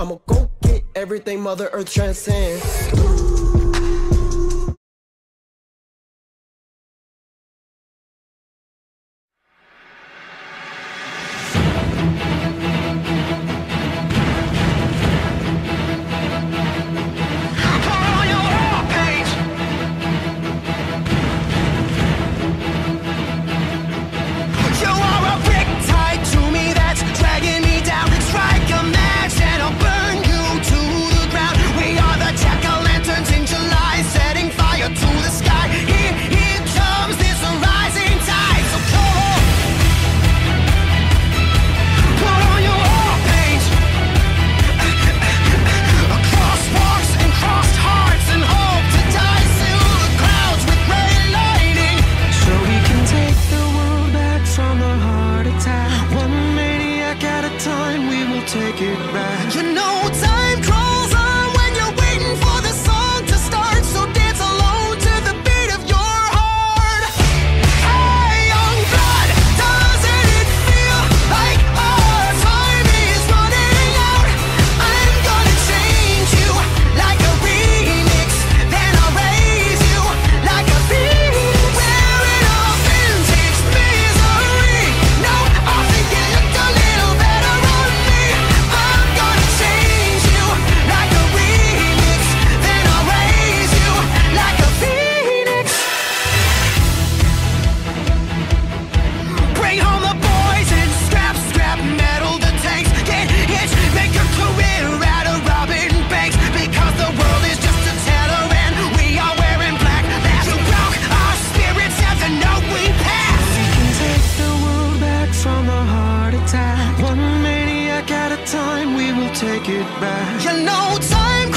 I'ma go get everything Mother Earth transcends. take it back. You know. time we will take it back. You know time.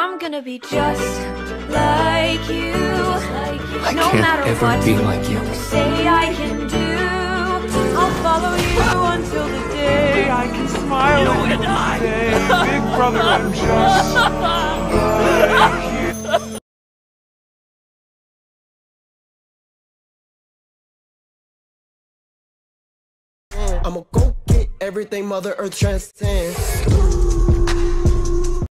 I'm gonna be just like you. I no can't matter ever what be like you. Say I can do. I'll follow you until the day I can smile you and I. Say, Big brother, I'm just like you. I'ma go get everything Mother Earth transcends.